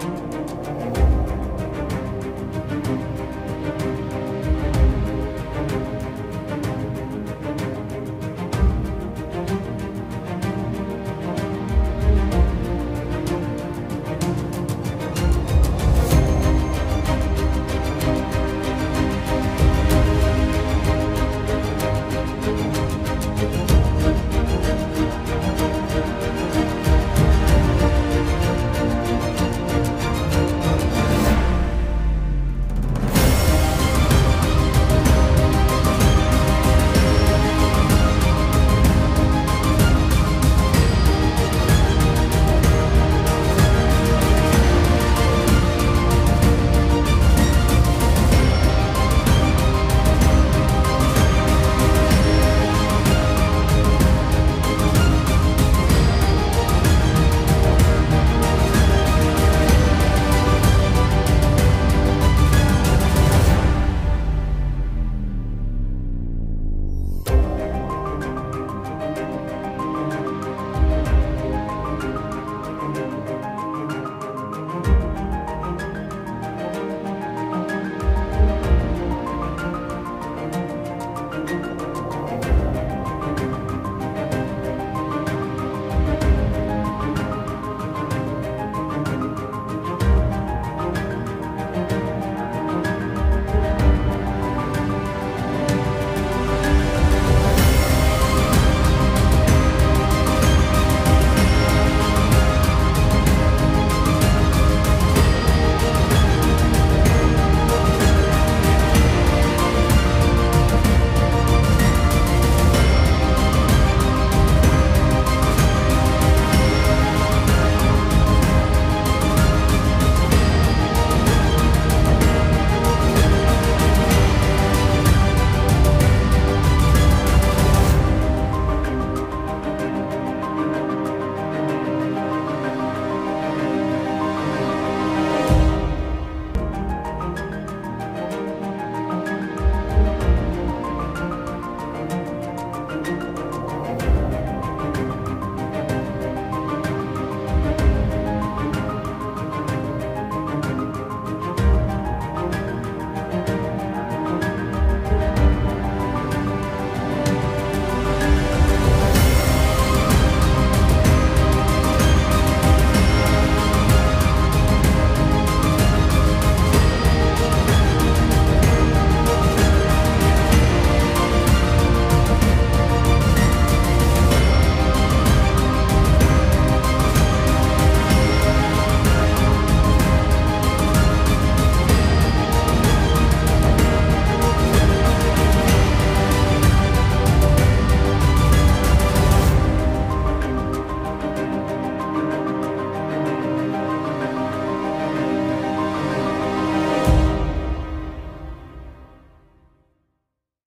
Bye.